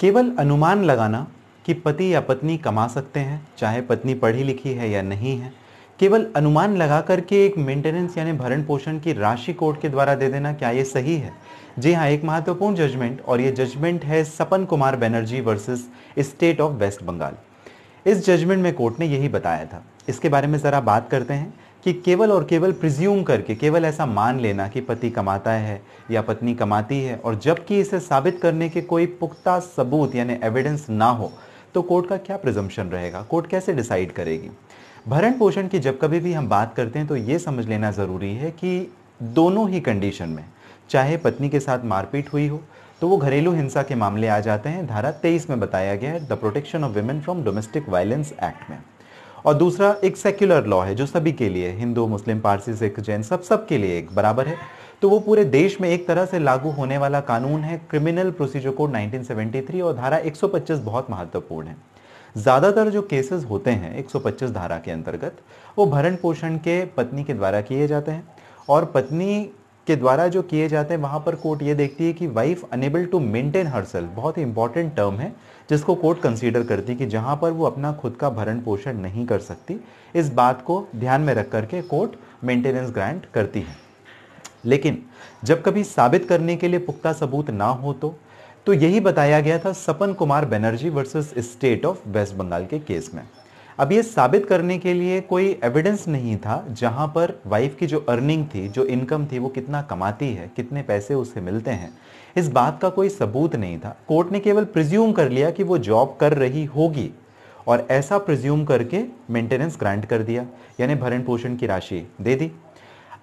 केवल अनुमान लगाना कि पति या पत्नी कमा सकते हैं, चाहे पत्नी पढ़ी लिखी है या नहीं है। केवल अनुमान लगा करके एक मेंटेनेंस यानी भरण पोषण की राशि कोर्ट के द्वारा दे देना क्या ये सही है? जी हाँ एक महत्वपूर्ण जजमेंट और ये जजमेंट है Sapan Kumar Banerjee versus State of West Bengal. इस जजमेंट में कोर्ट ने यही बताया था। इसके बारे में ज़रा बात करते हैं। कि केवल और केवल प्रिज्यूम करके, केवल ऐसा मान लेना कि पति कमाता है या पत्नी कमाती है और जबकि इसे साबित करने के कोई पुख्ता सबूत यानी एविडेंस ना हो तो कोर्ट का क्या प्रिजम्पशन रहेगा? कोर्ट कैसे डिसाइड करेगी? भरण पोषण की जब कभी भी हम बात करते हैं तो ये समझ लेना ज़रूरी है कि दोनों ही कंडीशन में, चाहे पत्नी के साथ मारपीट हुई हो तो वो घरेलू हिंसा के मामले आ जाते हैं। धारा तेईस में बताया गया है the protection of women from domestic violence act में। और दूसरा, एक सेक्युलर लॉ है जो सभी के लिए, हिंदू, मुस्लिम, पारसी, सिख, जैन, सब सब के लिए एक बराबर है। तो वो पूरे देश में एक तरह से लागू होने वाला कानून है क्रिमिनल प्रोसीजर कोड 1973 और धारा 125 बहुत महत्वपूर्ण है। ज़्यादातर जो केसेस होते हैं 125 धारा के अंतर्गत, वो भरण पोषण के पत्नी के द्वारा किए जाते हैं और पत्नी के द्वारा जो किए जाते हैं, वहाँ पर कोर्ट ये देखती है कि wife unable to maintain her बहुत ही इंपॉर्टेंट टर्म है, जिसको कोर्ट कंसीडर करती है कि जहाँ पर वो अपना खुद का भरण पोषण नहीं कर सकती, इस बात को ध्यान में रख करके कोर्ट मेंटेनेंस ग्रांट करती है। लेकिन, जब कभी साबित करने के लिए पुख्ता सबूत ना हो तो तो यही बताया गया था Sapan Kumar Banerjee versus State of West Bengal के केस में। अब ये साबित करने के लिए कोई एविडेंस नहीं था जहाँ पर वाइफ की जो अर्निंग थी, जो इनकम थी, वो कितना कमाती है, कितने पैसे उससे मिलते हैं, इस बात का कोई सबूत नहीं था। कोर्ट ने केवल प्रिज्यूम कर लिया कि वो जॉब कर रही होगी और ऐसा प्रिज्यूम करके मेंटेनेंस ग्रांट कर दिया, यानी भरण पोषण की राशि दे दी।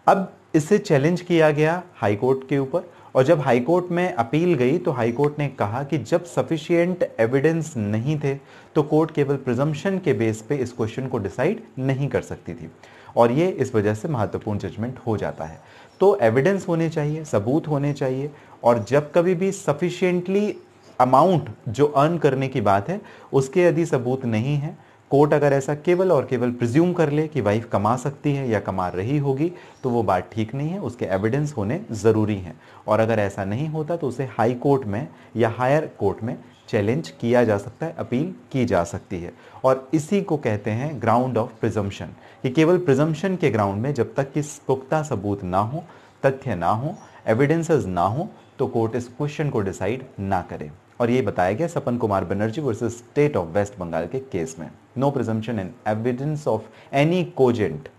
अब इसे चैलेंज किया गया हाईकोर्ट के ऊपर। और जब हाईकोर्ट में अपील गई तो हाईकोर्ट ने कहा कि जब सफिशियंट एविडेंस नहीं थे तो कोर्ट केवल प्रिजम्पशन के बेस पे इस क्वेश्चन को डिसाइड नहीं कर सकती थी। और ये इस वजह से महत्वपूर्ण जजमेंट हो जाता है। तो एविडेंस होने चाहिए, सबूत होने चाहिए, और जब कभी भी सफिशियंटली अमाउंट जो अर्न करने की बात है, उसके यदि सबूत नहीं है कोर्ट अगर ऐसा केवल और केवल प्रिज्यूम कर ले कि वाइफ कमा सकती है या कमा रही होगी तो वो बात ठीक नहीं है, उसके एविडेंस होने ज़रूरी हैं। और अगर ऐसा नहीं होता तो उसे हाई कोर्ट में या हायर कोर्ट में चैलेंज किया जा सकता है अपील की जा सकती है। और इसी को कहते हैं ग्राउंड ऑफ़ प्रिजम्पशन कि केवल प्रिजम्पशन के ग्राउंड में जब तक कि पुख्ता सबूत ना हो, तथ्य ना हो एविडेंसेस ना हो तो कोर्ट इस क्वेश्चन को डिसाइड ना करे। और ये बताया गया Sapan Kumar Banerjee versus State of West Bengal के केस में। No presumption and evidence of any cogent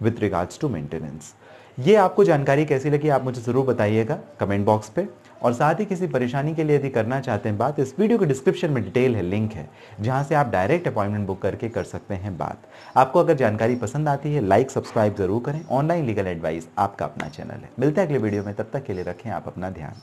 with regards to maintenance ये आपको जानकारी कैसी लगी, आप मुझे ज़रूर बताइएगा कमेंट बॉक्स पे। और साथ ही किसी परेशानी के लिए यदि करना चाहते हैं बात, इस वीडियो के डिस्क्रिप्शन में डिटेल है लिंक है, जहाँ से आप डायरेक्ट अपॉइंटमेंट बुक करके कर सकते हैं बात। आपको अगर जानकारी पसंद आती है लाइक सब्सक्राइब ज़रूर करें। ऑनलाइन लीगल एडवाइस आपका अपना चैनल है। मिलते हैं अगले वीडियो में, तब तक के लिए रखें आप अपना ध्यान।